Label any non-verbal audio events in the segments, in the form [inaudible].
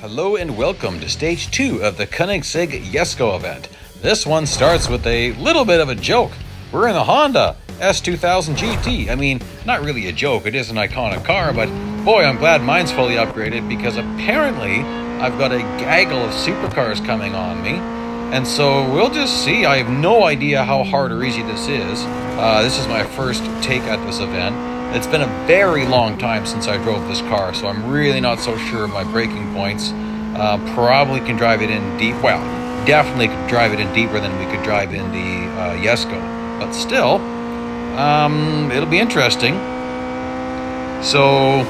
Hello and welcome to stage two of the Koenigsegg Jesko event. This one starts with a little bit of a joke. We're in the Honda S2000 GT. I mean, not really a joke, it is an iconic car, but boy, I'm glad mine's fully upgraded because apparently I've got a gaggle of supercars coming on me. And so we'll just see. I have no idea how hard or easy this is. Uh, this is my first take at this event. It's been a very long time since I drove this car, so I'm really not so sure of my braking points. Uh, probably can drive it in deep. Well, definitely could drive it in deeper than we could drive in the uh, Jesko. But still, um, it'll be interesting. So,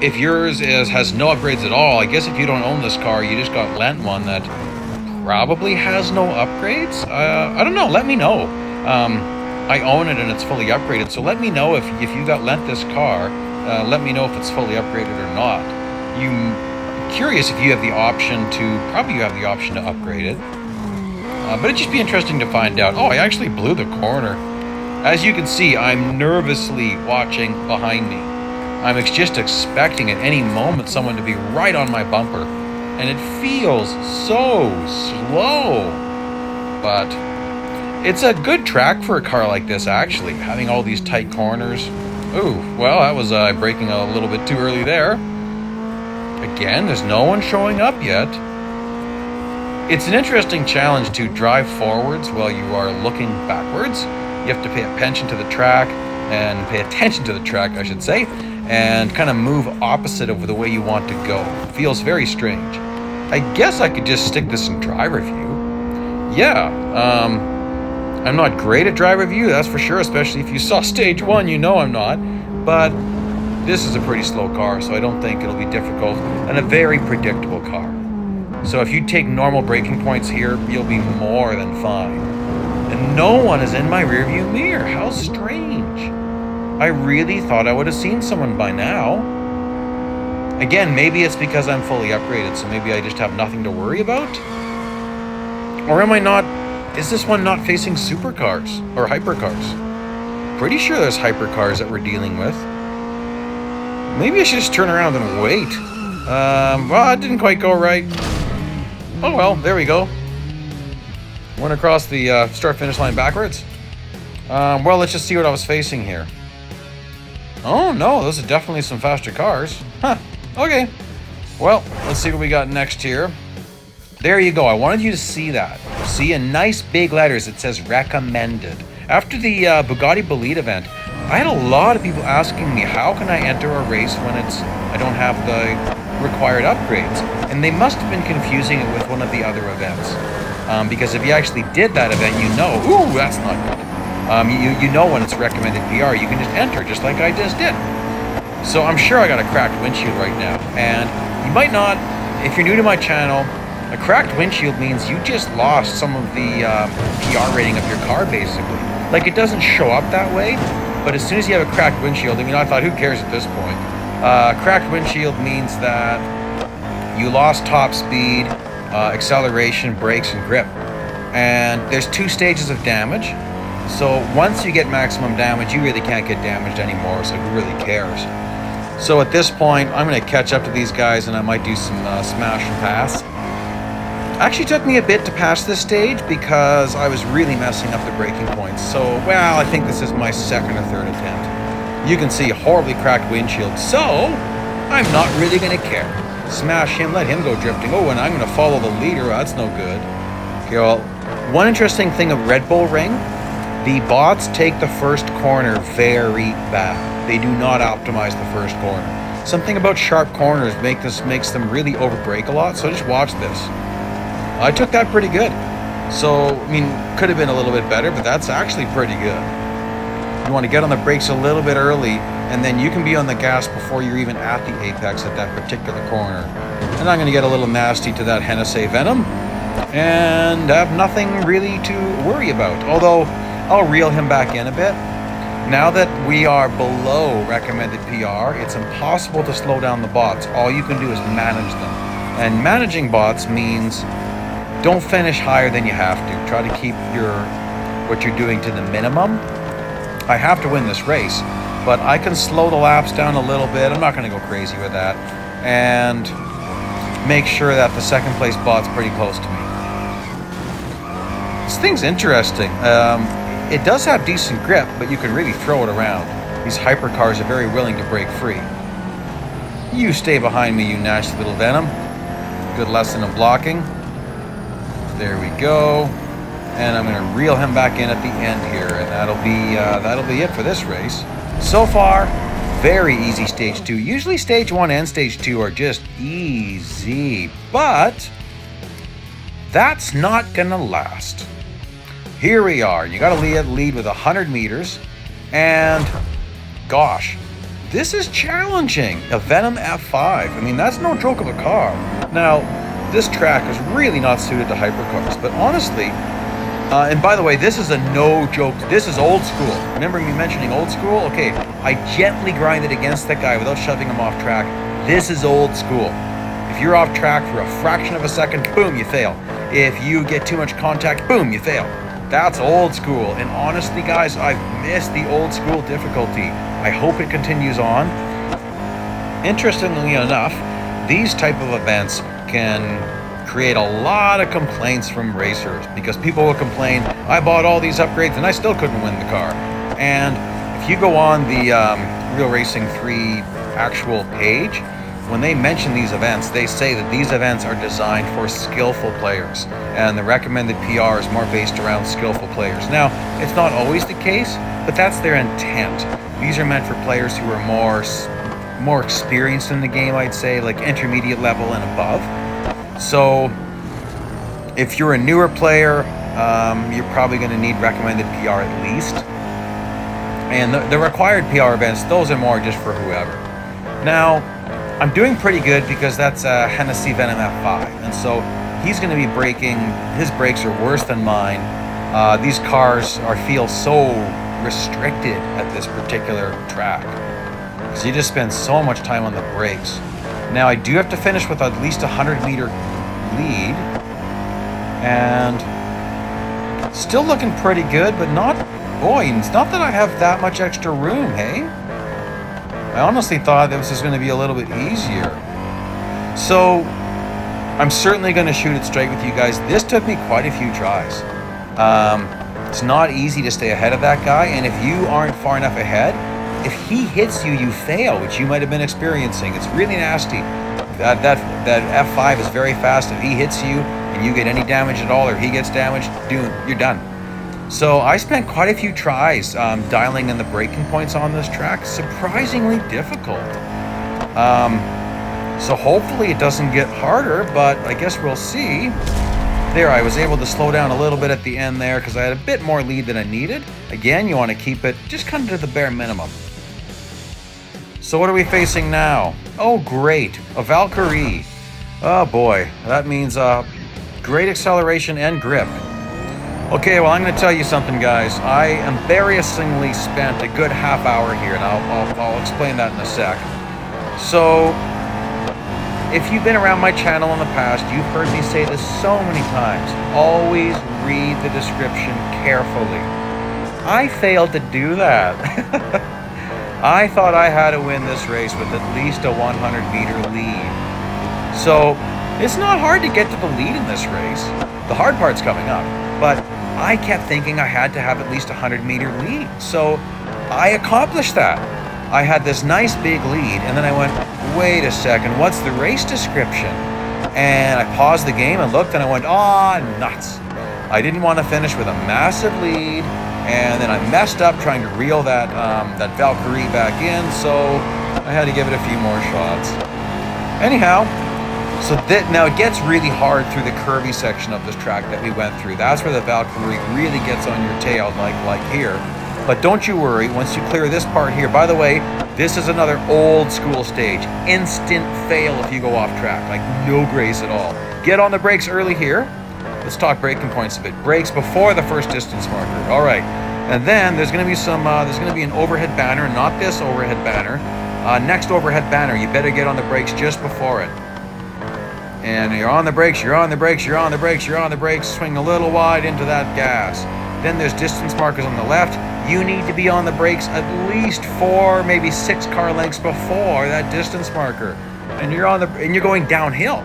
if yours is has no upgrades at all, I guess if you don't own this car, you just got lent one that probably has no upgrades. Uh, I don't know. Let me know. Um, I own it and it's fully upgraded. So let me know if, if you got lent this car. Uh, let me know if it's fully upgraded or not. You I'm curious if you have the option to probably you have the option to upgrade it. Uh, but it'd just be interesting to find out. Oh, I actually blew the corner. As you can see, I'm nervously watching behind me. I'm ex just expecting at any moment someone to be right on my bumper. And it feels so slow. But it's a good track for a car like this, actually, having all these tight corners. Ooh, well, that was uh, braking a little bit too early there. Again, there's no one showing up yet. It's an interesting challenge to drive forwards while you are looking backwards. You have to pay attention to the track and pay attention to the track, I should say, and kind of move opposite of the way you want to go. Feels very strange. I guess I could just stick this in driver view. Yeah, um, I'm not great at driver view, that's for sure, especially if you saw stage one, you know I'm not. But this is a pretty slow car, so I don't think it'll be difficult, and a very predictable car. So if you take normal braking points here, you'll be more than fine. And no one is in my rearview mirror. How strange. I really thought I would have seen someone by now. Again, maybe it's because I'm fully upgraded, so maybe I just have nothing to worry about? Or am I not is this one not facing supercars or hypercars? Pretty sure there's hypercars that we're dealing with. Maybe I should just turn around and wait. Um, well, it didn't quite go right. Oh well, there we go. Went across the uh, start-finish line backwards. Um, well, let's just see what I was facing here. Oh no, those are definitely some faster cars. Huh, okay. Well, let's see what we got next here. There you go. I wanted you to see that. See, in nice big letters, it says recommended. After the uh, Bugatti Bolide event, I had a lot of people asking me, how can I enter a race when it's I don't have the required upgrades? And they must have been confusing it with one of the other events. Um, because if you actually did that event, you know, ooh, that's not good. Um, you, you know when it's recommended PR, you can just enter, just like I just did. So I'm sure I got a cracked windshield right now. And you might not, if you're new to my channel, a cracked windshield means you just lost some of the uh, PR rating of your car, basically. Like, it doesn't show up that way, but as soon as you have a cracked windshield, I mean, I thought, who cares at this point? Uh, cracked windshield means that you lost top speed, uh, acceleration, brakes, and grip. And there's two stages of damage. So once you get maximum damage, you really can't get damaged anymore, so who really cares? So at this point, I'm going to catch up to these guys and I might do some uh, smash and pass. Actually took me a bit to pass this stage because I was really messing up the braking points. So, well, I think this is my second or third attempt. You can see a horribly cracked windshield, so I'm not really going to care. Smash him, let him go drifting. Oh, and I'm going to follow the leader. Oh, That's no good. Okay, well, one interesting thing of Red Bull Ring, the bots take the first corner very bad. They do not optimize the first corner. Something about sharp corners make this makes them really overbrake a lot, so just watch this. I took that pretty good. So, I mean, could have been a little bit better, but that's actually pretty good. You want to get on the brakes a little bit early, and then you can be on the gas before you're even at the apex at that particular corner. And I'm going to get a little nasty to that Hennessy Venom, and have nothing really to worry about. Although, I'll reel him back in a bit. Now that we are below recommended PR, it's impossible to slow down the bots. All you can do is manage them. And managing bots means don't finish higher than you have to. Try to keep your what you're doing to the minimum. I have to win this race, but I can slow the laps down a little bit. I'm not going to go crazy with that. And make sure that the second place spot's pretty close to me. This thing's interesting. Um, it does have decent grip, but you can really throw it around. These hypercars are very willing to break free. You stay behind me, you nasty little venom. Good lesson in blocking. There we go. And I'm going to reel him back in at the end here, and that'll be uh, that'll be it for this race. So far, very easy stage two. Usually stage one and stage two are just easy, but that's not gonna last. Here we are. You gotta lead, lead with 100 meters, and gosh, this is challenging. A Venom F5. I mean, that's no joke of a car. Now, this track is really not suited to hypercars, but honestly, uh, and by the way, this is a no joke. This is old school. Remember me mentioning old school? Okay, I gently grinded against that guy without shoving him off track. This is old school. If you're off track for a fraction of a second, boom, you fail. If you get too much contact, boom, you fail. That's old school. And honestly, guys, I've missed the old school difficulty. I hope it continues on. Interestingly enough, these type of events can create a lot of complaints from racers because people will complain, I bought all these upgrades and I still couldn't win the car. And if you go on the um, Real Racing 3 actual page, when they mention these events, they say that these events are designed for skillful players, and the recommended PR is more based around skillful players. Now, it's not always the case, but that's their intent. These are meant for players who are more more experienced in the game, I'd say, like intermediate level and above. So, if you're a newer player, um, you're probably going to need recommended PR at least. And the, the required PR events, those are more just for whoever. Now, I'm doing pretty good because that's a Hennessy Venom F5. And so he's going to be breaking, his brakes are worse than mine. Uh, these cars are feel so restricted at this particular track. Because you just spend so much time on the brakes. Now I do have to finish with at least a 100 meter lead. And still looking pretty good, but not, boy, it's not that I have that much extra room, hey? I honestly thought this was going to be a little bit easier. So, I'm certainly going to shoot it straight with you guys. This took me quite a few tries. Um, it's not easy to stay ahead of that guy, and if you aren't far enough ahead, if he hits you, you fail, which you might have been experiencing. It's really nasty. That, that, that F5 is very fast. If he hits you and you get any damage at all, or he gets damaged, dude, you're done. So I spent quite a few tries um, dialing in the braking points on this track. Surprisingly difficult. Um, so hopefully it doesn't get harder, but I guess we'll see. There, I was able to slow down a little bit at the end there because I had a bit more lead than I needed. Again, you want to keep it just kind of to the bare minimum. So what are we facing now? Oh, great. A Valkyrie. Oh boy, that means uh, great acceleration and grip. Okay, well, I'm going to tell you something, guys. I embarrassingly spent a good half hour here, and I'll, I'll, I'll explain that in a sec. So, if you've been around my channel in the past, you've heard me say this so many times. Always read the description carefully. I failed to do that. [laughs] I thought I had to win this race with at least a 100 meter lead. So, it's not hard to get to the lead in this race. The hard part's coming up. But I kept thinking I had to have at least a 100 meter lead. So I accomplished that. I had this nice big lead, and then I went, wait a second, what's the race description? And I paused the game and looked, and I went, ah, nuts. I didn't want to finish with a massive lead, and then I messed up trying to reel that um, that Valkyrie back in, so I had to give it a few more shots. Anyhow, so that now it gets really hard through the curvy section of this track that we went through. That's where the Valkyrie really gets on your tail, like like here. But don't you worry, once you clear this part here, by the way, this is another old school stage. Instant fail if you go off track, like no grace at all. Get on the brakes early here. Let's talk braking points a bit. Brakes before the first distance marker. All right. And then there's going to be some, uh, there's going to be an overhead banner, not this overhead banner. Uh, next overhead banner, you better get on the brakes just before it and you're on the brakes, you're on the brakes, you're on the brakes, you're on the brakes, swing a little wide into that gas. Then there's distance markers on the left. You need to be on the brakes at least four, maybe six car lengths before that distance marker. And you're on the and you're going downhill.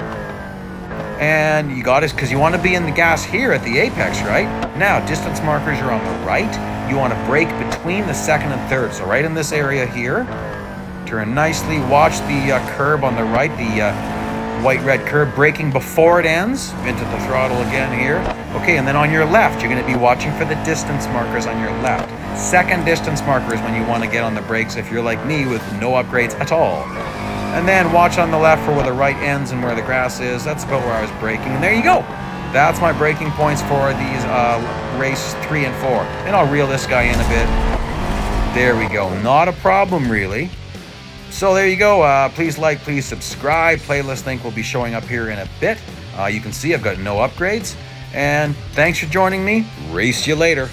And you got it because you want to be in the gas here at the apex, right? Now, distance markers are on the right. You want to brake between the second and third. So right in this area here, turn nicely. Watch the uh, curb on the right, the uh, white-red curb braking before it ends. Into the throttle again here. Okay, and then on your left, you're going to be watching for the distance markers on your left. Second distance marker is when you want to get on the brakes if you're like me with no upgrades at all. And then watch on the left for where the right ends and where the grass is. That's about where I was braking. And there you go. That's my braking points for these uh, race three and four. And I'll reel this guy in a bit. There we go. Not a problem, really. So there you go. Uh, please like, please subscribe. Playlist link will be showing up here in a bit. Uh, you can see I've got no upgrades. And thanks for joining me. Race you later.